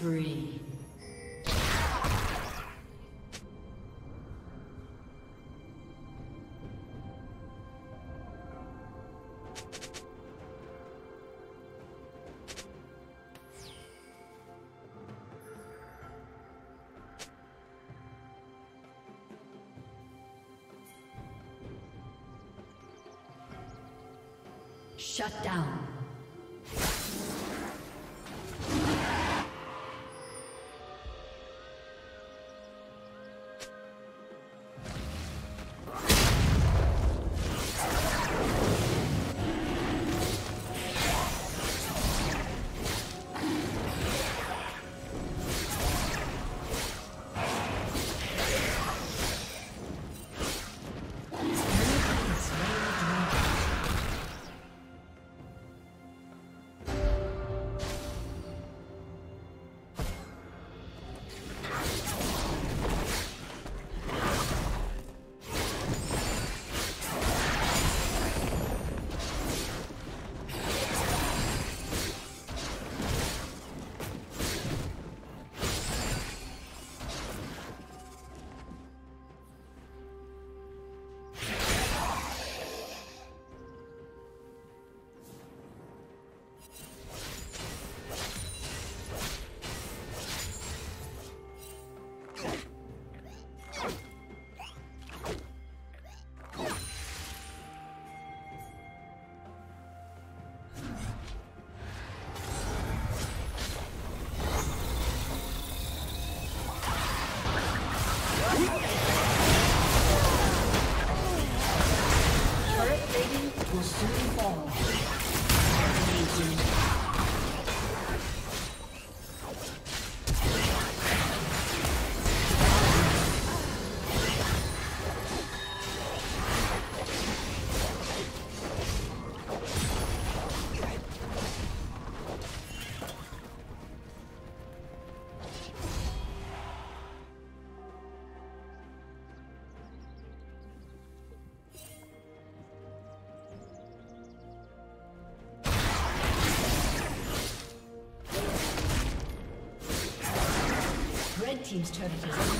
spree. Shut down. Team's turret has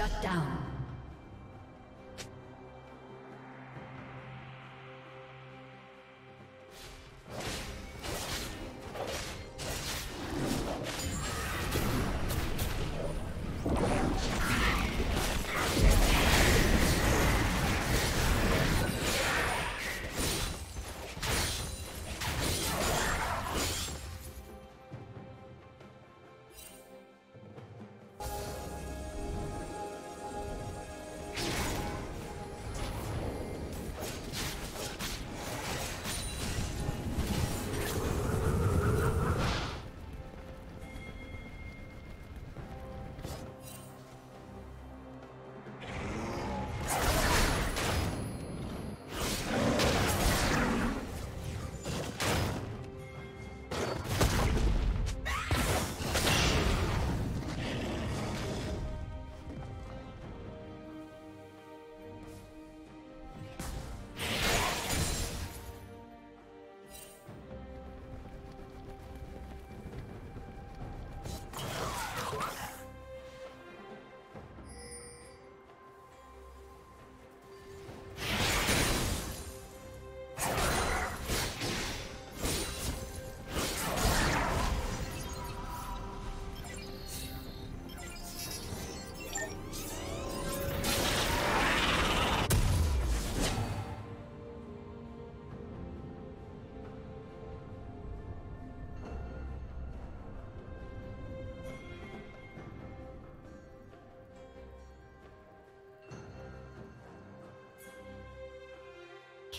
Shut down.